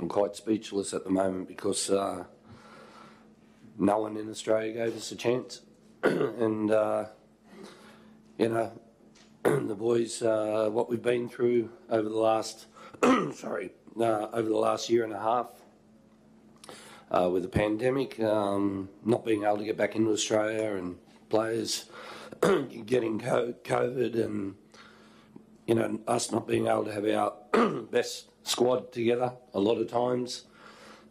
I'm quite speechless at the moment because uh, no one in Australia gave us a chance, and uh, you know the boys, uh, what we've been through over the last sorry uh, over the last year and a half. Uh, with the pandemic, um, not being able to get back into Australia and players getting COVID and you know us not being able to have our best squad together a lot of times.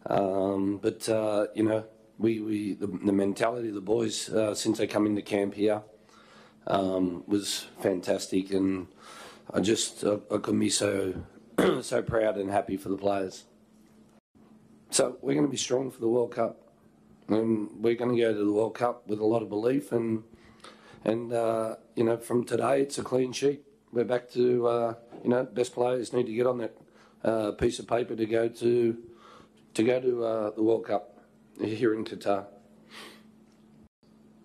Um, but uh, you know we, we the, the, mentality of the boys uh, since they come into camp here um, was fantastic, and I just I, I couldn't be so so proud and happy for the players. So we're going to be strong for the World Cup, and we're going to go to the World Cup with a lot of belief. And and uh, you know, from today, it's a clean sheet. We're back to uh, you know, best players need to get on that uh, piece of paper to go to to go to uh, the World Cup here in Qatar.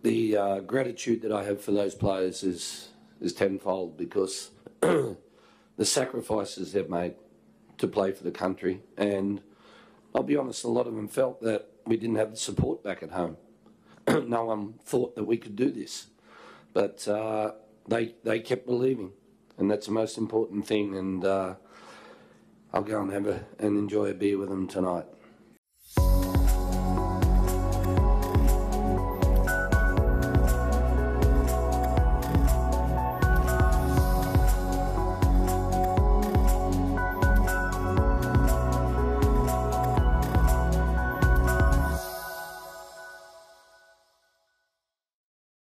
The uh, gratitude that I have for those players is is tenfold because the sacrifices they've made to play for the country and I'll be honest, a lot of them felt that we didn't have the support back at home. no one thought that we could do this, but uh, they they kept believing, and that's the most important thing. And uh, I'll go and have a, and enjoy a beer with them tonight.